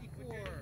54.